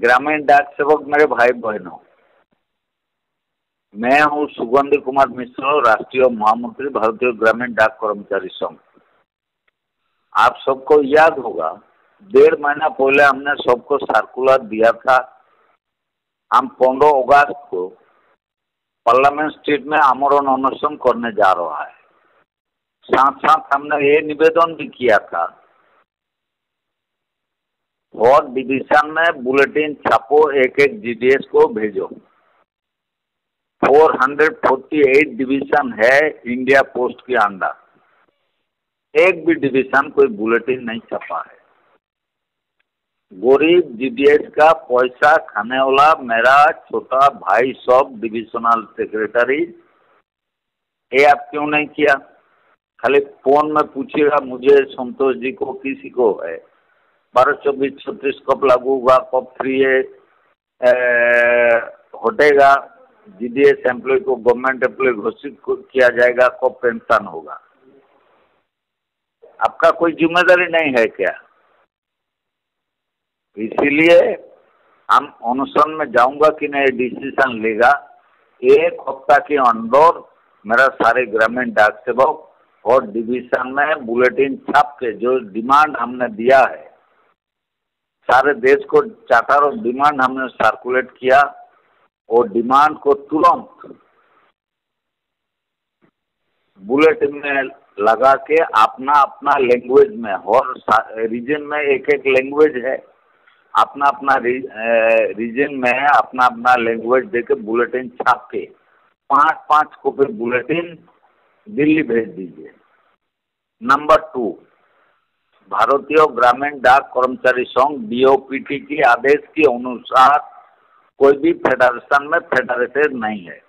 ग्रामीण डाक सेवक मेरे भाई बहनों, मैं हूँ सुगंधी कुमार मिश्र, राष्ट्रीय महामंत्री, भारतीय ग्रामीण डाक कर्मचारी संघ। आप सबको याद होगा, डेढ़ महीना पहले हमने सबको सर्कुलर दिया था। हम पंद्रह अगस्त को पार्लियामेंट स्ट्रीट में आमरण अनशन करने जा रहा है। साथ साथ हमने ये निवेदन भी किया था और डिवीज़न में बुलेटिन छापो एक एक जीडीएस को भेजो। 448 डिवीज़न है इंडिया पोस्ट के अंदर। एक भी डिवीज़न कोई बुलेटिन नहीं छपा है। गरीब जीडीएस का पैसा खाने वाला मेरा छोटा भाई सब डिविजनल सेक्रेटरी, ये आप क्यों नहीं किया? खाली फ़ोन में पूछिएगा, मुझे संतोष जी को, किसी को है। बारह चौबीस, छत्तीस कब लागू होगा कब फ्री है हटेगा। जीडीएस एम्प्लॉय को गवर्नमेंट एम्प्लॉय घोषित किया जाएगा कब पेंशन होगा। आपका कोई ज़िम्मेदारी नहीं है क्या? इसीलिए हम अनुसरण में जाऊँगा कि नहीं डिसीज़न लेगा। एक हफ़्ता के अंदर मेरा सारे ग्रामीण डाक सेवक और डिवीज़न में बुलेटिन छाप के जो डिमांड हमने दिया है सारे देश को चार्टर ऑफ़ डिमांड हमने सर्कुलेट किया और डिमांड को तुरंत बुलेटिन में लगा के अपना अपना लैंग्वेज में और रीजन में एक एक लैंग्वेज है। अपना अपना रीजन में अपना अपना लैंग्वेज दे के बुलेटिन छाप के पाँच पाँच कॉपी बुलेटिन दिल्ली भेज दीजिए। नंबर टू भारतीय ग्रामीण डाक कर्मचारी संघ डीओपीटी के आदेश के अनुसार कोई भी फेडरेशन में फेडरेटेड नहीं है।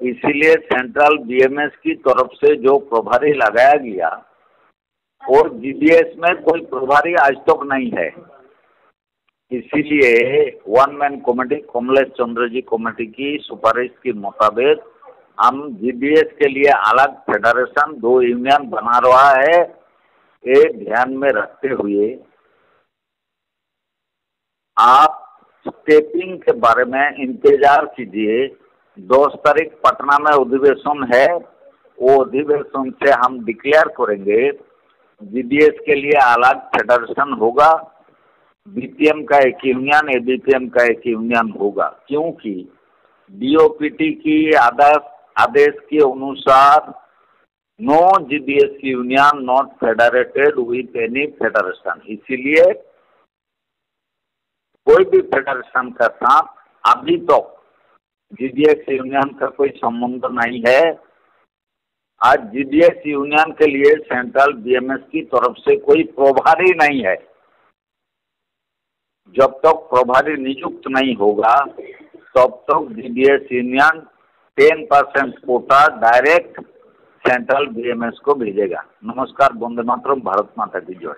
इसीलिए सेंट्रल बीएमएस की तरफ़ से जो प्रभारी लगाया गया, और जीडीएस में कोई प्रभारी आज तक तो नहीं है। इसीलिए one man committee Kamlesh Chandra ji committee की सुपारिश के मुताबिक हम जीडीएस के लिए अलग फेडरेशन, दो यूनियन बना रहा है। ये ध्यान में रखते हुए आप स्टेपिंग के बारे में इंतज़ार कीजिए। दस तारीख पटना में अधिवेशन है। वो अधिवेशन से हम डिक्लेयर करेंगे। जीडीएस के लिए अलग फेडरेशन होगा। बीपीएम का एक यूनियन एबीपीएम का एक यूनियन होगा। क्योंकि डीओपीटी की आदेश आदेश के अनुसार no GDS union not federated with any federation इसीलिए कोई भी फेडरेशन का साथ अभी तो जीडीएस यूनियन का कोई संबंध नहीं है। आज जीडीएस यूनियन के लिए सेंट्रल बीएमएस की तरफ़ से कोई प्रभारी नहीं है। जब तक प्रभारी नियुक्त नहीं होगा, तब तक GDS union ten percent quota direct central BMS को भेजेगा। नमस्कार बंदे मातरम भारत माता की जय।